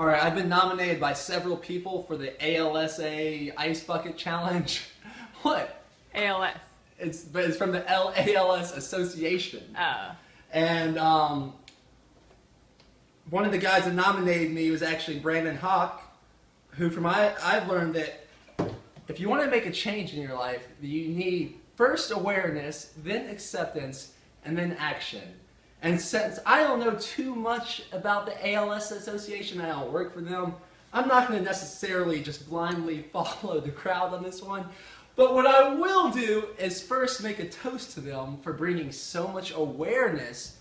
All right, I've been nominated by several people for the ALSA Ice Bucket Challenge. what? ALS. It's but it's from the LALS Association. Oh. And um, one of the guys that nominated me was actually Brandon Hawk, who from I I've learned that if you want to make a change in your life, you need first awareness, then acceptance, and then action. And since I don't know too much about the ALS Association, I don't work for them, I'm not going to necessarily just blindly follow the crowd on this one. But what I will do is first make a toast to them for bringing so much awareness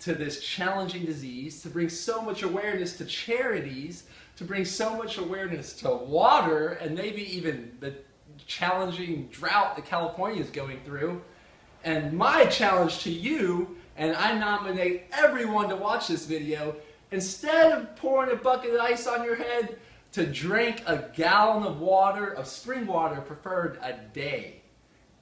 to this challenging disease, to bring so much awareness to charities, to bring so much awareness to water, and maybe even the challenging drought that California is going through. And my challenge to you, and I nominate everyone to watch this video, instead of pouring a bucket of ice on your head, to drink a gallon of water, of spring water preferred, a day.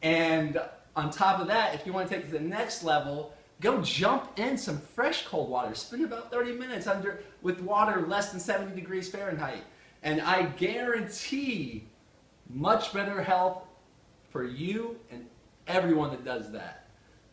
And on top of that, if you want to take it to the next level, go jump in some fresh cold water. Spend about 30 minutes under with water less than 70 degrees Fahrenheit. And I guarantee much better health for you and everyone that does that.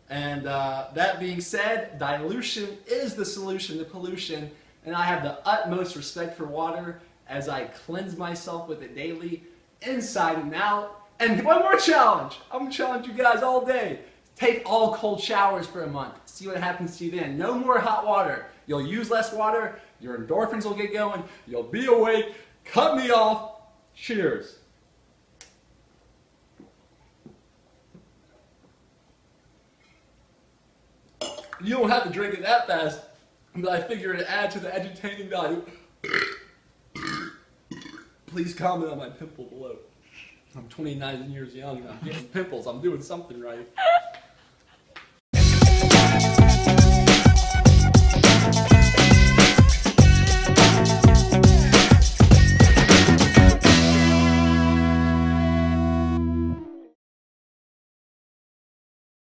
And uh, that being said, dilution is the solution to pollution, and I have the utmost respect for water as I cleanse myself with it daily, inside and out. And one more challenge. I'm gonna challenge you guys all day. Take all cold showers for a month. See what happens to you then. No more hot water. You'll use less water, your endorphins will get going, you'll be awake. Cut me off. Cheers. You don't have to drink it that fast, but I figure it add to the entertaining value. Please comment on my pimple below. I'm 29 years young I'm getting pimples. I'm doing something right.